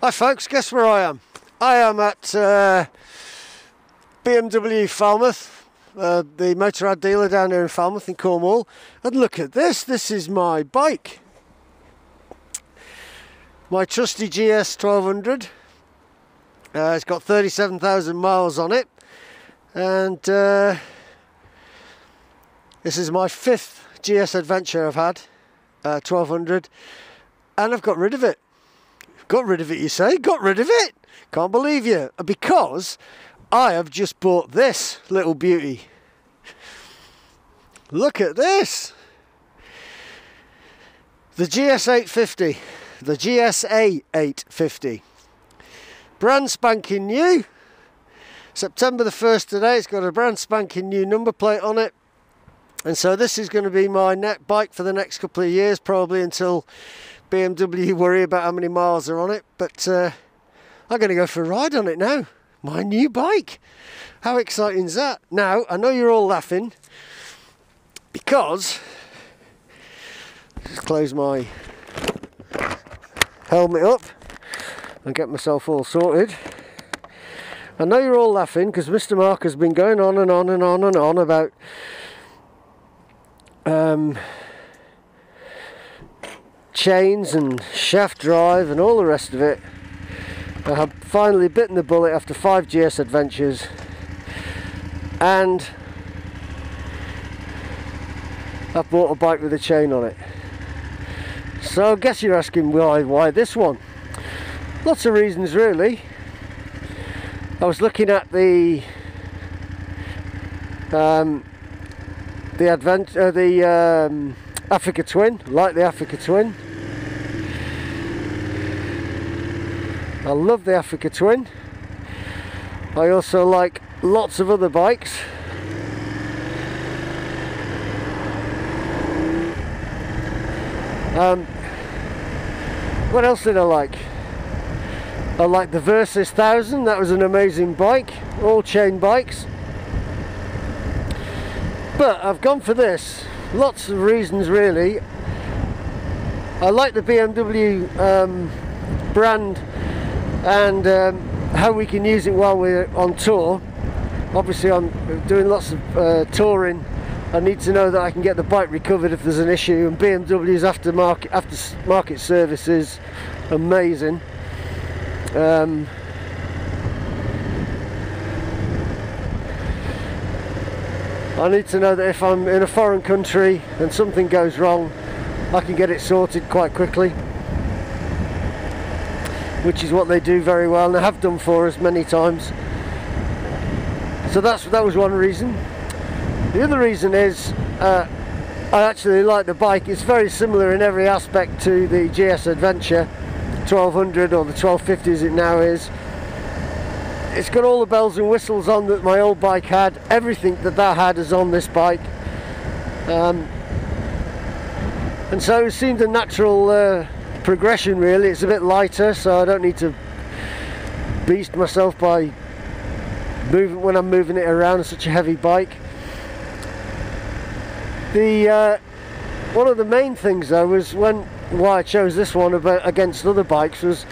Hi folks, guess where I am? I am at uh, BMW Falmouth, uh, the Motorrad dealer down there in Falmouth in Cornwall. And look at this, this is my bike. My trusty GS 1200. Uh, it's got 37,000 miles on it. And uh, this is my fifth GS adventure I've had, uh, 1200. And I've got rid of it. Got rid of it, you say? Got rid of it? Can't believe you. Because I have just bought this little beauty. Look at this. The GS850. The GSA 850. Brand spanking new. September the 1st today. It's got a brand spanking new number plate on it. And so this is going to be my net bike for the next couple of years, probably until BMW worry about how many miles are on it, but uh, I'm going to go for a ride on it now. My new bike. How exciting is that? Now, I know you're all laughing because just close my helmet up and get myself all sorted. I know you're all laughing because Mr. Mark has been going on and on and on and on about um, chains and shaft drive and all the rest of it. I have finally bitten the bullet after five GS adventures and I've bought a bike with a chain on it. So I guess you're asking why, why this one? Lots of reasons really. I was looking at the um, the advent uh, the um, Africa Twin, like the Africa Twin. I love the Africa Twin. I also like lots of other bikes. Um, what else did I like? I like the Versys 1000, that was an amazing bike, all chain bikes. But I've gone for this, lots of reasons really. I like the BMW um, brand and um, how we can use it while we're on tour. Obviously I'm doing lots of uh, touring. I need to know that I can get the bike recovered if there's an issue and BMW's aftermarket, aftermarket service is amazing. Um, I need to know that if I'm in a foreign country and something goes wrong I can get it sorted quite quickly which is what they do very well and they have done for us many times. So that's that was one reason. The other reason is uh, I actually like the bike. It's very similar in every aspect to the GS Adventure 1200 or the 1250 as it now is. It's got all the bells and whistles on that my old bike had. Everything that that had is on this bike. Um, and so it seemed a natural uh, progression really. It's a bit lighter so I don't need to beast myself by moving when I'm moving it around such a heavy bike. The uh, one of the main things though was when why I chose this one about against other bikes was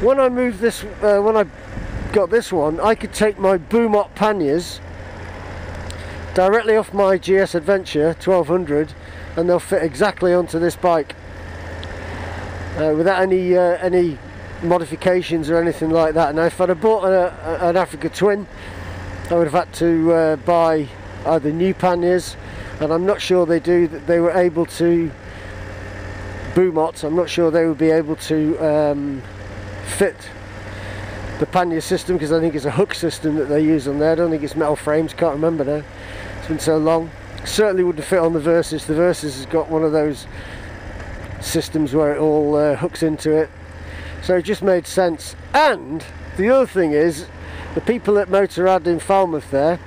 when I moved this uh, when I got this one I could take my Bumot panniers directly off my GS Adventure 1200 and they'll fit exactly onto this bike uh, without any uh, any modifications or anything like that. Now if I'd have bought a, a, an Africa Twin I would have had to uh, buy either new panniers and I'm not sure they do that they were able to Bumot, I'm not sure they would be able to um, fit the pannier system because I think it's a hook system that they use on there. I don't think it's metal frames, can't remember now. It's been so long. Certainly wouldn't fit on the Versys. The Versys has got one of those systems where it all uh, hooks into it. So it just made sense. And the other thing is the people at Motorrad in Falmouth there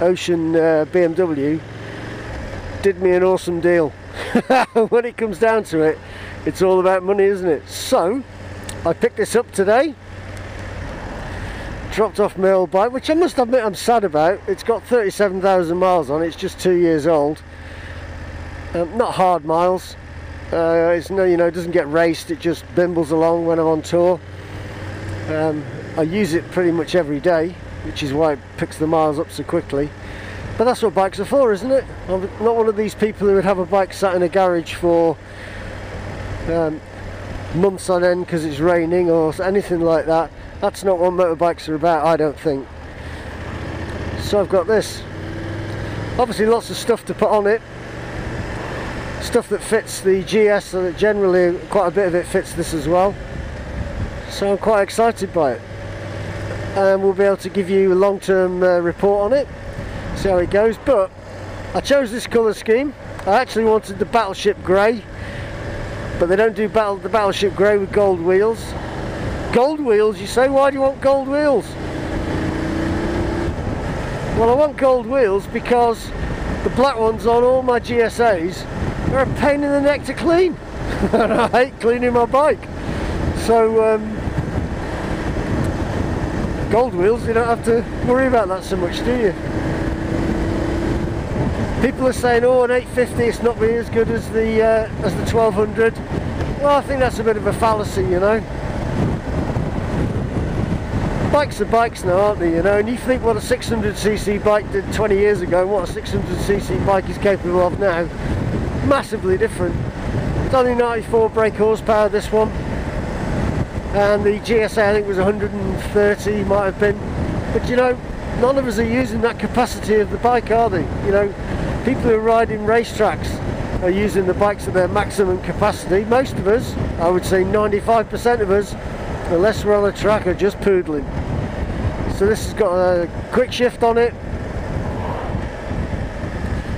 Ocean uh, BMW did me an awesome deal. When it comes down to it it's all about money isn't it? So I picked this up today. Dropped off my old bike which I must admit I'm sad about. It's got 37,000 miles on it. It's just two years old. Um, not hard miles Uh, it's no, you know, it doesn't get raced. It just bimbles along when I'm on tour. Um, I use it pretty much every day, which is why it picks the miles up so quickly. But that's what bikes are for, isn't it? I'm not one of these people who would have a bike sat in a garage for um, months on end because it's raining or anything like that. That's not what motorbikes are about, I don't think. So I've got this. Obviously lots of stuff to put on it. Stuff that fits the GS that generally quite a bit of it fits this as well. So I'm quite excited by it. And we'll be able to give you a long-term uh, report on it. See how it goes. But I chose this colour scheme. I actually wanted the Battleship Grey. But they don't do battle, the Battleship Grey with gold wheels. Gold wheels, you say? Why do you want gold wheels? Well, I want gold wheels because the black ones on all my GSAs are a pain in the neck to clean. and I hate cleaning my bike. So, um, gold wheels, you don't have to worry about that so much, do you? People are saying, oh, an 850 it's not really as good as the uh, as the 1200. Well, I think that's a bit of a fallacy, you know bikes are bikes now, aren't they? You know, and you think what a 600cc bike did 20 years ago, and what a 600cc bike is capable of now, massively different. It's only 94 brake horsepower, this one, and the GSA I think was 130, might have been. But you know, none of us are using that capacity of the bike, are they? You know, people who are riding racetracks are using the bikes at their maximum capacity. Most of us, I would say 95% of us, unless we're on a track, are just poodling. So this has got a quick shift on it.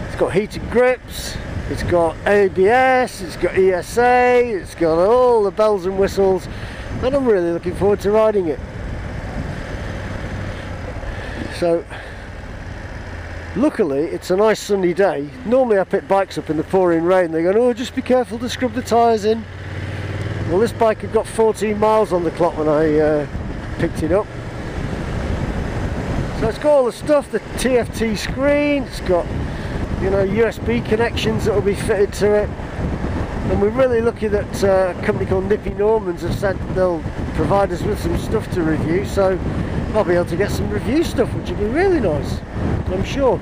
It's got heated grips. It's got ABS. It's got ESA. It's got all the bells and whistles. And I'm really looking forward to riding it. So, luckily it's a nice sunny day. Normally I pick bikes up in the pouring rain. They go, oh, just be careful to scrub the tyres in. Well, this bike had got 14 miles on the clock when I uh, picked it up. So it's got all the stuff, the TFT screen, it's got you know USB connections that will be fitted to it. And we're really lucky that uh, a company called Nippy Normans have said they'll provide us with some stuff to review. So I'll be able to get some review stuff, which will be really nice, I'm sure.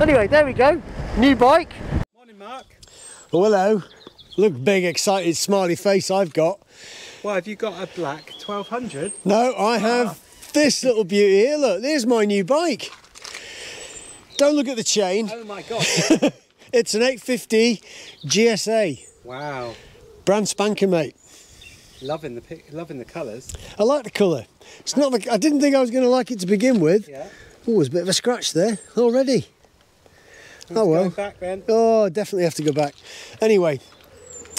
Anyway, there we go. New bike. Morning, Mark. Oh, hello. Look, big, excited, smiley face I've got. Well, have you got a black 1200? No, I have this little beauty here, look, there's my new bike. Don't look at the chain. Oh my god. it's an 850 GSA. Wow. Brand spanker, mate. Loving the loving the colours. I like the colour. It's not the, I didn't think I was going to like it to begin with. Yeah. Oh, there's a bit of a scratch there already. Let's oh well. back then. Oh, definitely have to go back. Anyway,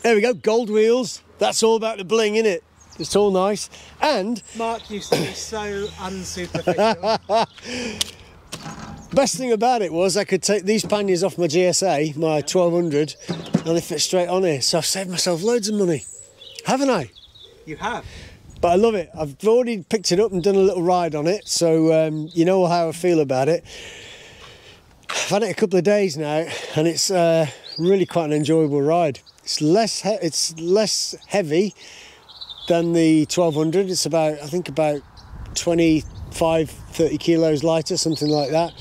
there we go. Gold wheels. That's all about the bling, in it? It's all nice. And Mark used to be so unsuperficial. Best thing about it was I could take these panniers off my GSA, my 1200, and they fit straight on here. So I've saved myself loads of money, haven't I? You have. But I love it. I've already picked it up and done a little ride on it, so um, you know how I feel about it. I've had it a couple of days now, and it's uh, really quite an enjoyable ride. It's less it's less heavy than the 1200. It's about, I think, about 25, 30 kilos lighter, something like that.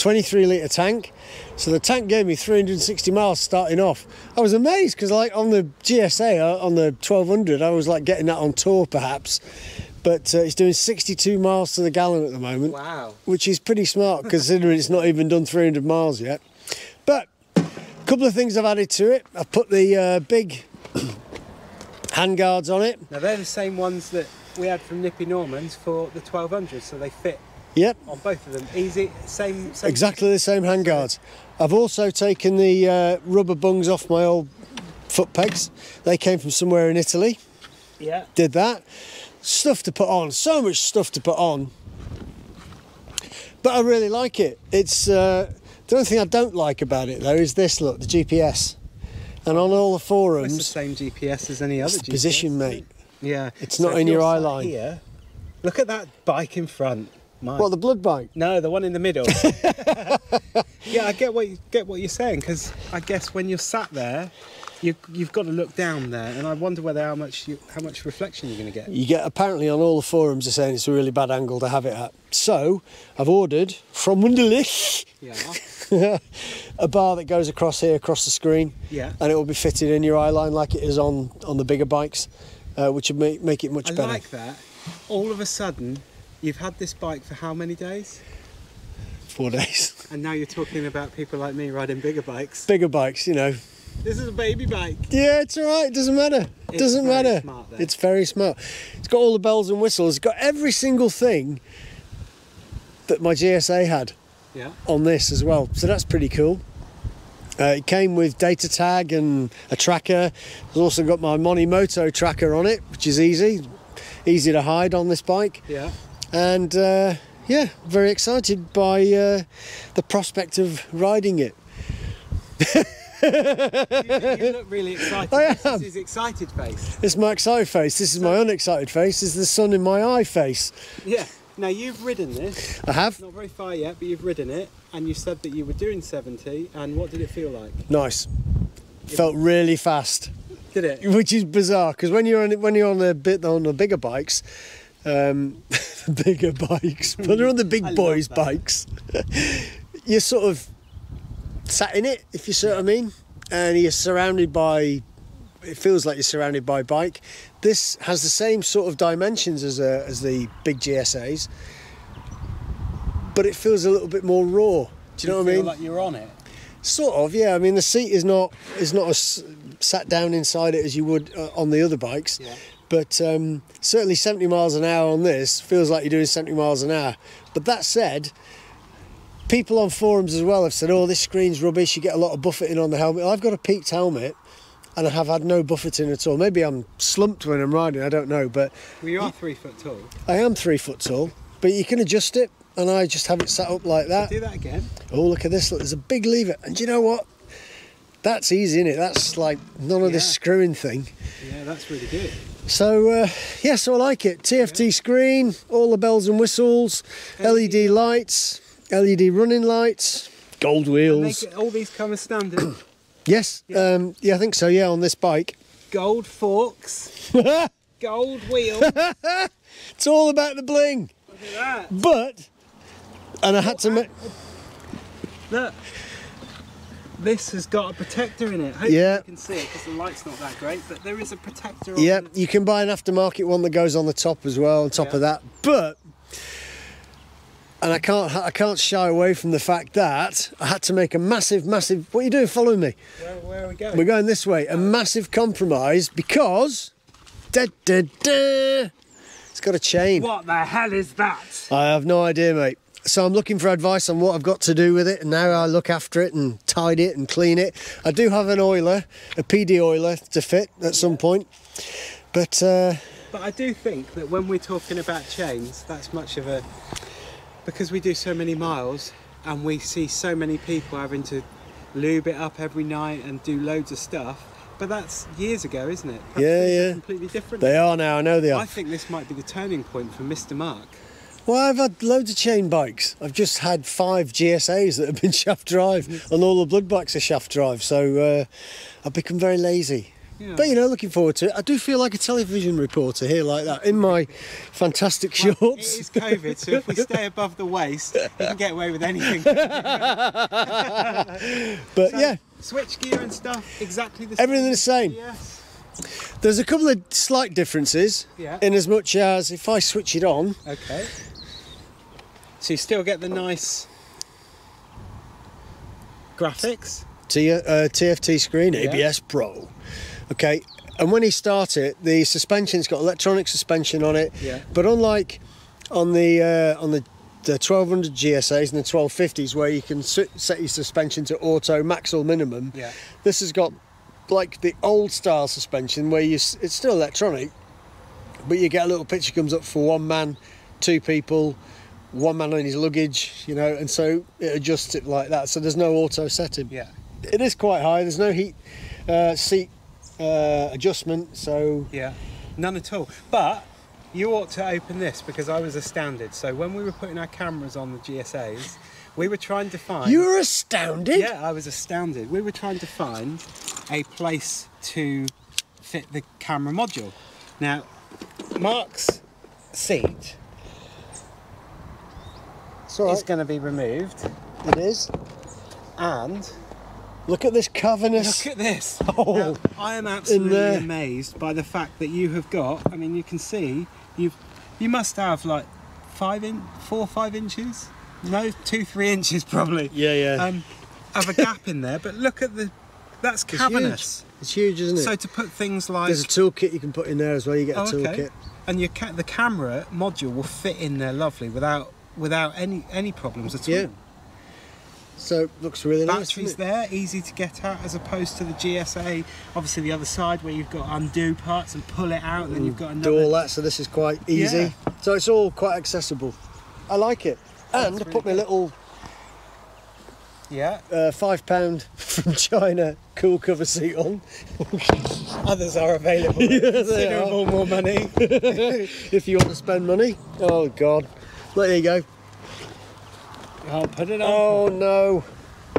23 litre tank. So the tank gave me 360 miles starting off. I was amazed because, like, on the GSA, uh, on the 1200, I was like getting that on tour perhaps. But uh, it's doing 62 miles to the gallon at the moment. Wow. Which is pretty smart considering it's not even done 300 miles yet. But a couple of things I've added to it. I've put the uh, big handguards on it. Now they're the same ones that we had from Nippy Normans for the 1200, so they fit Yep. on both of them. Easy, same, same. Exactly the same handguards. I've also taken the uh, rubber bungs off my old foot pegs. They came from somewhere in Italy. Yeah. Did that. Stuff to put on. So much stuff to put on. But I really like it. It's uh, the only thing I don't like about it though is this. Look, the GPS. And on all the forums, it's the same GPS as any other it's the GPS. position, mate. Yeah. It's So not in your eye line. Here, look at that bike in front. Mine. What the blood bike? No, the one in the middle. yeah, I get what you get what you're saying because I guess when you're sat there, you you've got to look down there, and I wonder whether how much you, how much reflection you're going to get. You get apparently on all the forums are saying it's a really bad angle to have it at. So I've ordered from Wunderlich Yeah, a bar that goes across here, across the screen, yeah. and it will be fitted in your eye line like it is on on the bigger bikes, uh, which would make make it much I better. like that. All of a sudden, you've had this bike for how many days? Four days. And now you're talking about people like me riding bigger bikes. Bigger bikes, you know. This is a baby bike. Yeah, it's all right. It doesn't matter. It doesn't matter. smart it's very smart. It's got all the bells and whistles. It's got every single thing that my GSA had Yeah. on this as well. So that's pretty cool. Uh, it came with data tag and a tracker. It's also got my Monimoto tracker on it, which is easy, easy to hide on this bike. Yeah. And uh, yeah, very excited by uh, the prospect of riding it. You, you look really excited. I am. This is his excited face. This is my excited face. This is my unexcited face. This is the sun in my eye face. Yeah. Now you've ridden this, I have. not very far yet, but you've ridden it, and you said that you were doing 70. And what did it feel like? Nice. Felt really fast, Did it? which is bizarre because when you're on when you're on the bit on the bigger bikes, um, the bigger bikes, but they're on the big boys' bikes, you're sort of sat in it, if you see what I mean, and you're surrounded by. It feels like you're surrounded by bike. This has the same sort of dimensions as a, as the big GSAs, but it feels a little bit more raw. Do you know what I feel mean? Like you're on it. Sort of, yeah. I mean, the seat is not is not as sat down inside it as you would uh, on the other bikes, Yeah. But um, certainly 70 miles an hour on this feels like you're doing 70 miles an hour. But that said, people on forums as well have said, "Oh, this screen's rubbish. You get a lot of buffeting on the helmet." I've got a peaked helmet, and I have had no buffeting at all. Maybe I'm slumped when I'm riding. I don't know, but Well, you are three foot tall. I am three foot tall. But you can adjust it, and I just have it set up like that. Do that again. Oh, look at this. Look, there's a big lever. And do you know what? That's easy, isn't it? That's like none of this screwing thing. Yeah, that's really good. So, uh, yeah, so I like it. TFT screen, all the bells and whistles, LED lights, LED running lights, gold wheels. all these come as standard. Yes, Yeah. um, yeah, I think so, yeah, on this bike. gold forks, gold wheels. It's all about the bling. at that. But, and I had to make. Look. This has got a protector in it. Hopefully Yeah. you can see it because the light's not that great, but there is a protector on Yeah, you can buy an aftermarket one that goes on the top as well, on top Yeah. of that. But and I can't I can't shy away from the fact that I had to make a massive, massive. What are you doing? Following me? Where, where are we going? We're going this way. A oh. massive compromise because da, da, da, it's got a chain. What the hell is that? I have no idea, mate. So I'm looking for advice on what I've got to do with it, and now I look after it and tidy it and clean it. I do have an oiler, a PD oiler to fit at some point, but uh, But I do think that when we're talking about chains, that's much of a because we do so many miles and we see so many people having to lube it up every night and do loads of stuff. But that's years ago, isn't it? Perhaps Yeah, yeah. Completely different. they are now. I know they are. I think this might be the turning point for Mr. Mark. Well, I've had loads of chain bikes. I've just had five GSAs that have been shaft drive, and all the blood bikes are shaft drive. So uh, I've become very lazy. Yeah. But you know, looking forward to it. I do feel like a television reporter here, like that, in my fantastic Well, shorts. It is COVID, so if we stay above the waist, we can get away with anything. But So, yeah, switch gear and stuff, exactly the same. everything the same. Yes. There's a couple of slight differences. Yeah. In as much as if I switch it on, Okay. So you still get the nice graphics. T- uh, TFT screen, Yeah. ABS Pro. Okay, and when he start it, the suspension's got electronic suspension on it. Yeah. But unlike on the uh, on the the 1200 GSAs and the 1250s, where you can set your suspension to auto, max or minimum, Yeah. this has got like the old style suspension where you it's still electronic, but you get a little picture comes up for one man, two people, one man on his luggage, you know, and so it adjusts it like that. So there's no auto setting Yeah. it is quite high. There's no heat uh, seat uh, adjustment, so Yeah. None at all. But You ought to open this because I was astounded. So when we were putting our cameras on the GSAs, we were trying to find. You were astounded. Yeah, I was astounded. We were trying to find a place to fit the camera module. Now, Mark's seat It's is going to be removed, It is. and Look at this cavernous. look at this. Now, I am absolutely amazed by the fact that you have got. I mean, you can see you've you must have like five in four five inches. No, two three inches probably. Yeah, yeah. Um, of a gap in there, but look at the. That's It's huge. cavernous. It's huge, isn't it? So to put things like There's a toolkit you can put in there as well. You get a Oh, toolkit. okay. and your ca- the camera module will fit in there lovely without without any any problems at Yeah. all. So looks really nice. Batteries there, easy to get at, as opposed to the GSA. Obviously, the other side where you've got undo parts and pull it out, and then you've got another. Do all that, so this is quite easy. Yeah. So it's all quite accessible. I like it. And I really put my little Yeah, uh, five pound from China cool cover seat on. others are available. at they considerable more money. if you want to spend money. Oh God. Well, there you go. I'll put it on. Oh no.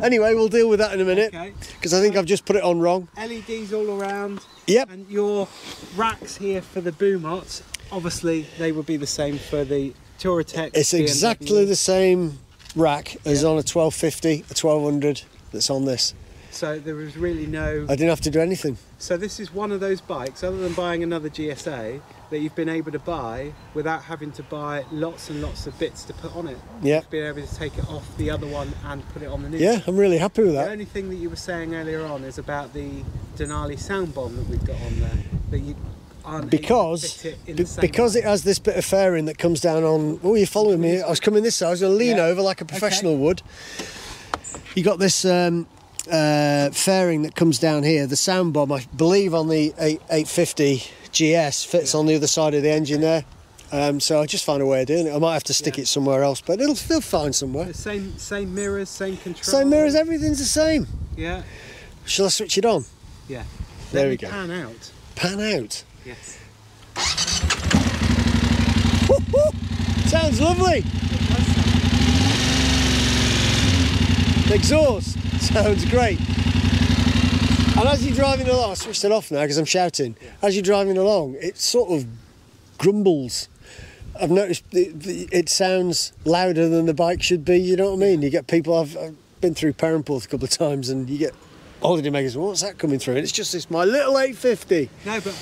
Anyway, we'll deal with that in a minute Okay. because I think I've just put it on wrong. LEDs all around, Yep. and your racks here for the Bumots. Obviously, they would be the same for the Touratech. It's exactly the same rack as Yeah. on a 1250, a 1200 that's on this. So there was really no. I didn't have to do anything. So this is one of those bikes, other than buying another GSA, that you've been able to buy without having to buy lots and lots of bits to put on it. Yeah. You've been able to take it off the other one and put it on the new. Yeah, I'm really happy with that. The only thing that you were saying earlier on is about the Denali sound bomb that we've got on there. That you aren't Because it in be- the same because bike. it has this bit of fairing that comes down on. Oh, you're following me? I was coming this side. I was going to lean Yeah. over like a professional would. You got this um, uh, fairing that comes down here. The sound bomb, I believe, on the 8, 850 GS fits Yeah. on the other side of the engine there. Um, so I just find a way of doing it. I might have to stick Yeah. it somewhere else, but it'll still find somewhere. The same same mirrors, same control. Same mirrors, everything's the same. Yeah, Shall I switch it on? yeah. There Let we go. Pan out. Pan out. Yes. Sounds lovely. The sounds great. And as you're driving along, I switched it off now because I'm shouting. As you're driving along, it sort of grumbles. I've noticed it, it sounds louder than the bike should be. You know what I mean? You get people. I've, I've been through Perranporth a couple of times, and you get holiday makers. What's that coming through? And it's just this my little 850. No, but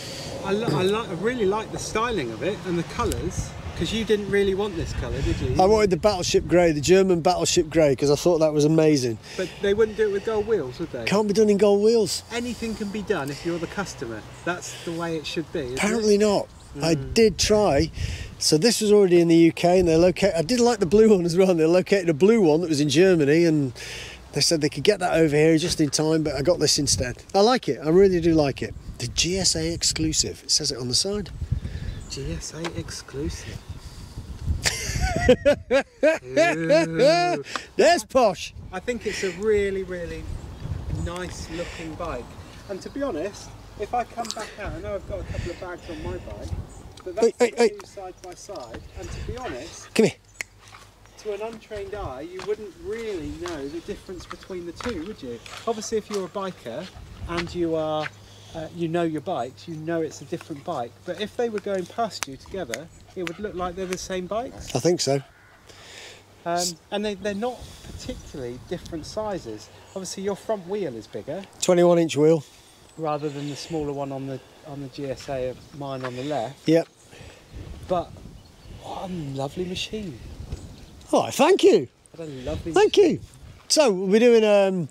I, I, I really like the styling of it and the colours because you didn't really want this colour, did you? I wanted the battleship grey, the German battleship grey, because I thought that was amazing. But they wouldn't do it with gold wheels, would they? Can't be done in gold wheels. Anything can be done if you're the customer. That's the way it should be. isn't it? Apparently not. I hmm. did try. So this was already in the UK, and they locate. I did like the blue one as well. And they located a blue one that was in Germany, and they said they could get that over here just in time. But I got this instead. I like it. I really do like it. The GSA exclusive. It says it on the side. GSA exclusive. There's posh. I think it's a really, really nice looking bike. And to be honest, if I come back out, I know I've got a couple of bags on my bike, but that's the hey. two side by side. And to be honest, Come here. to an untrained eye, you wouldn't really know the difference between the two, would you? Obviously, if you're a biker and you are, uh, you know your bikes, you know it's a different bike. But if they were going past you together, it would look like they're the same bikes. I think so. Um, and they, they're not particularly different sizes. Obviously, your front wheel is bigger 21 inch wheel. rather than the smaller one on the on the GSA of mine on the left. Yep. But what a lovely machine! Oh, thank you. What a lovely. Thank you. So we'll be doing um,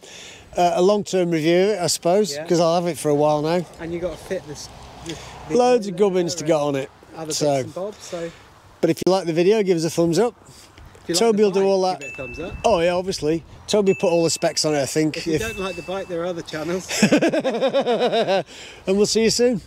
a long-term review I suppose, Yeah. because I'll have it for a while now. And you got to fit this. this the Loads of gubbins to get on it. Other So- bits and bobs. So But if you like the video, give us a thumbs up. if you like Toby will do all that. Give it a thumbs up. Oh yeah, obviously. Toby put all the specs on it, I think. If you If- don't like the bike, there are other channels. and we'll see you soon.